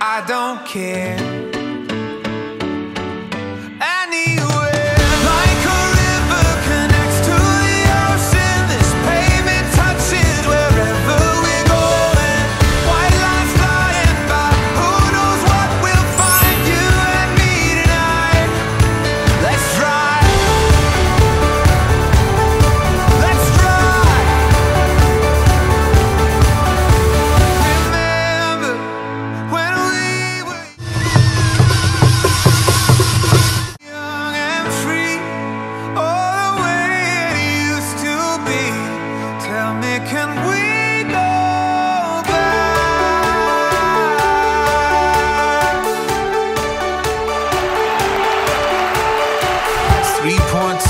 I don't care. point.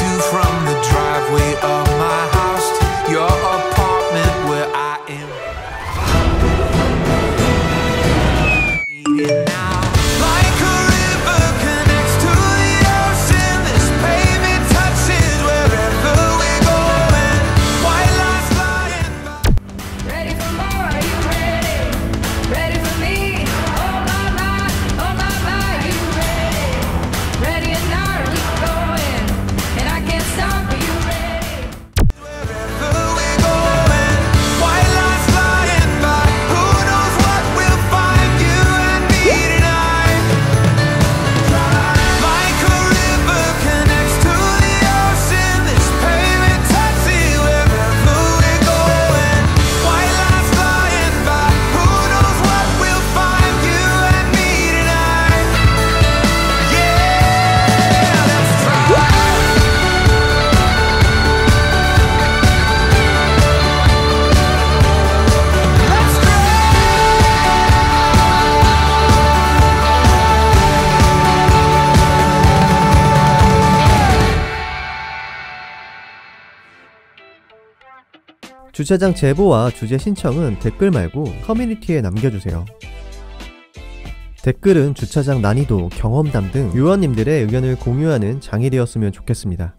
주차장 제보와 주제 신청은 댓글 말고 커뮤니티에 남겨주세요. 댓글은 주차장 난이도, 경험담 등 요원님들의 의견을 공유하는 장이 되었으면 좋겠습니다.